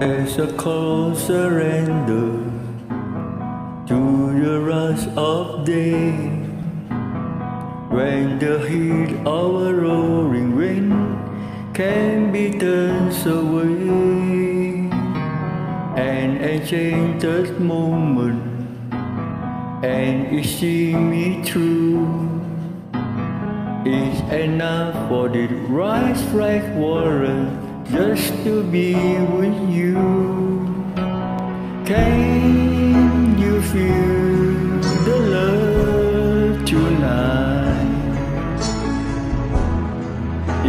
As a cold surrender to the rush of day, when the heat of a roaring wind can be turned away, an enchanted moment, and it see me through. Is enough for the right right water just to be with you. Can you feel the love tonight?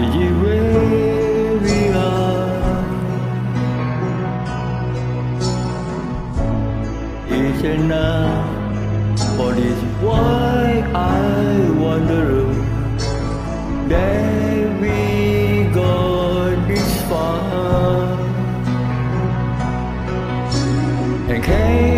Is it where we are? Is enough for this why And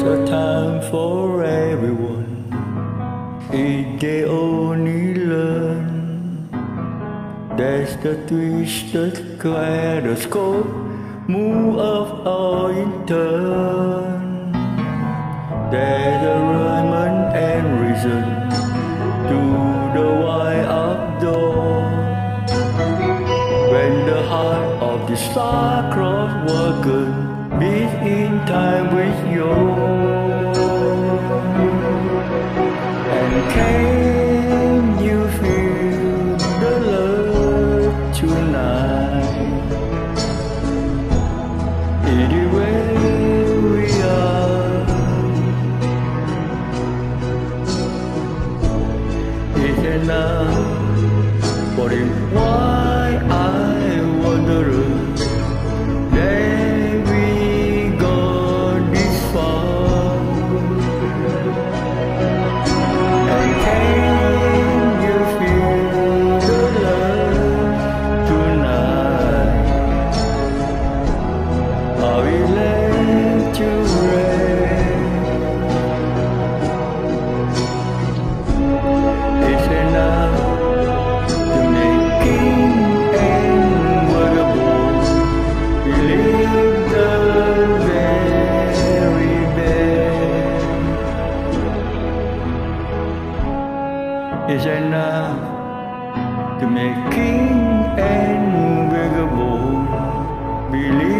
There's a time for everyone if they only learn. There's the twisted kaleidoscope, move of all in turn. There's a rhyme and reason to the wide outdoor. When the heart of the star-crossed worker beats in time with yours. por el to make king and vagabond believe.